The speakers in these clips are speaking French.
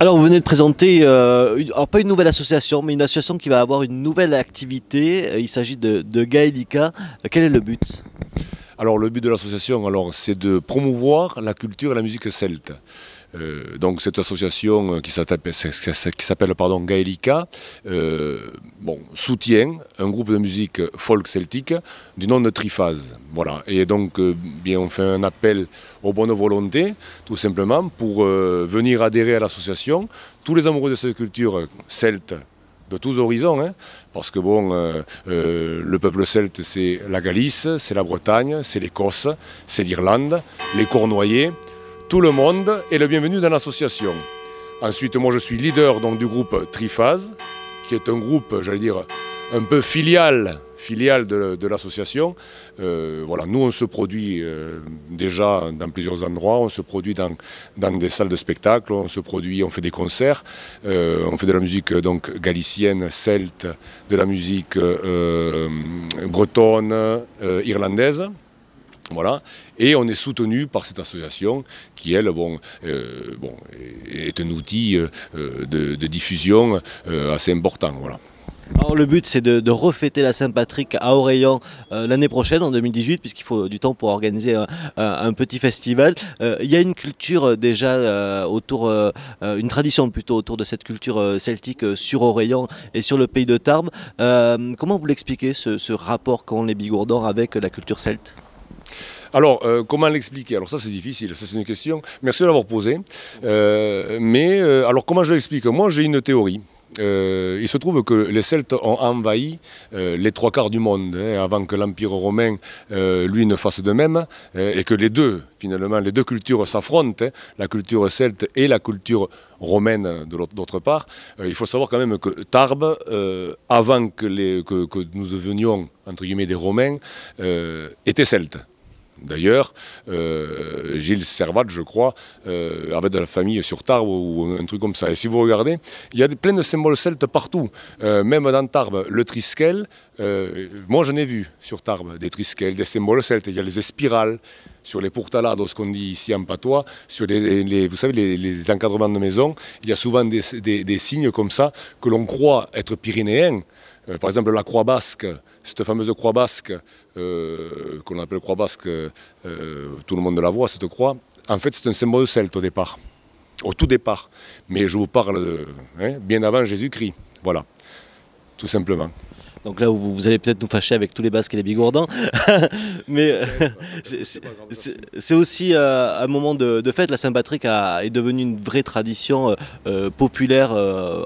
Alors vous venez de présenter, euh, pas une nouvelle association, mais une association qui va avoir une nouvelle activité. Euh, il s'agit de, de Gaelica. Quel est le but? Alors le but de l'association, c'est de promouvoir la culture et la musique celte. Euh, donc cette association qui s'appelle Gaelica bon, soutient un groupe de musique folk celtique du nom de Triphase. Voilà. Et donc bien on fait un appel aux bonnes volontés, tout simplement, pour venir adhérer à l'association. Tous les amoureux de cette culture celte de tous horizons, hein, parce que bon, le peuple celte, c'est la Galice, c'est la Bretagne, c'est l'Écosse, c'est l'Irlande, les Cornouaillais, tout le monde est le bienvenu dans l'association. Ensuite, moi je suis leader du groupe Triphase, qui est un groupe, j'allais dire, un peu filial, filial de, l'association. Euh, voilà, nous on se produit euh, déjà dans plusieurs endroits, on se produit dans, dans, des salles de spectacle, on se produit, on fait des concerts, euh, on fait de la musique donc galicienne, celte, de la musique bretonne, irlandaise. Voilà. Et on est soutenu par cette association qui, elle, bon, euh, bon, est un outil euh, de, diffusion euh, assez important. Voilà. Alors le but c'est de, de, refêter la Saint-Patrick à Oreillan l'année prochaine en 2018 puisqu'il faut du temps pour organiser un, petit festival. il y a une culture déjà autour, une tradition plutôt autour de cette culture celtique sur Oreillan et sur le pays de Tarbes. comment vous l'expliquez ce, ce rapport qu'ont les Bigourdans avec la culture celte? Alors, euh, comment l'expliquer? Alors ça, c'est difficile, ça c'est une question. Merci de l'avoir posée. Euh, mais, euh, alors comment je l'explique? Moi, j'ai une théorie. il se trouve que les Celtes ont envahi les trois quarts du monde hein, avant que l'Empire romain, lui, ne fasse de même, et que les deux, finalement, les deux cultures s'affrontent, hein, la culture celte et la culture romaine d'autre part. il faut savoir quand même que Tarbes, avant que, que, nous devenions, entre guillemets, des Romains, était celte. D'ailleurs, euh, Gilles Servat, je crois, euh, avait de la famille sur Tarbes ou un truc comme ça. Et si vous regardez, il y a plein de symboles celtes partout. Euh, même dans Tarbes, le triskel, moi j'en ai vu sur Tarbes, des triskel, des symboles celtes. Il y a les espirales sur les pourtalades, ce qu'on dit ici en patois, sur les, vous savez, les, encadrements de maison. Il y a souvent des, des signes comme ça que l'on croit être pyrénéens. Euh, par exemple, la croix basque, cette fameuse croix basque, euh, qu'on appelle croix basque, euh, tout le monde la voit, cette croix, en fait, c'est un symbole celte au départ, au tout départ. Mais je vous parle hein, bien avant Jésus-Christ, voilà, tout simplement. Donc là, vous, vous allez peut-être nous fâcher avec tous les Basques et les Bigourdans. Mais euh, c'est aussi euh, un moment de, fête. La Saint-Patrick est devenue une vraie tradition euh, populaire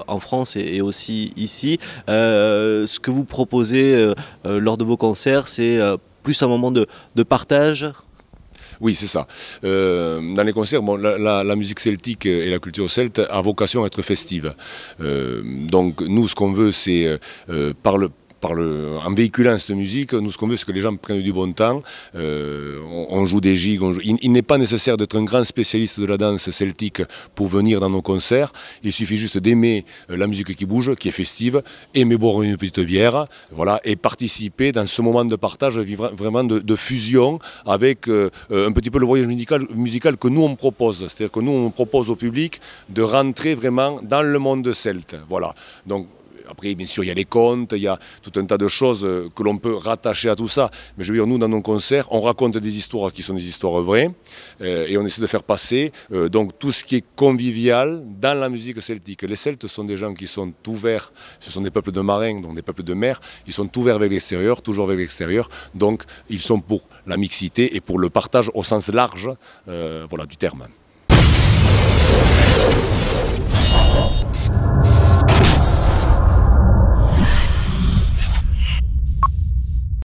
en France et, aussi ici. ce que vous proposez lors de vos concerts, c'est plus un moment de, partage? Oui, c'est ça. dans les concerts, bon, la, musique celtique et la culture celte a vocation à être festive. donc nous, ce qu'on veut, c'est par le en véhiculant cette musique, nous ce qu'on veut c'est que les gens prennent du bon temps, euh, on, joue des gigs, il, n'est pas nécessaire d'être un grand spécialiste de la danse celtique pour venir dans nos concerts, il suffit juste d'aimer euh, la musique qui bouge, qui est festive, aimer boire une petite bière, voilà, et participer dans ce moment de partage vraiment de, fusion avec euh, un petit peu le voyage musical, musical que nous on propose, c'est-à-dire que nous on propose au public de rentrer vraiment dans le monde celte, voilà. Donc après, bien sûr, il y a les contes, il y a tout un tas de choses euh, que l'on peut rattacher à tout ça. Mais je veux dire, nous, dans nos concerts, on raconte des histoires qui sont des histoires vraies euh, et on essaie de faire passer euh, donc tout ce qui est convivial dans la musique celtique. Les Celtes sont des gens qui sont ouverts, ce sont des peuples de marins, donc des peuples de mer, ils sont ouverts vers l'extérieur, toujours vers l'extérieur. Donc, ils sont pour la mixité et pour le partage au sens large voilà, du terme.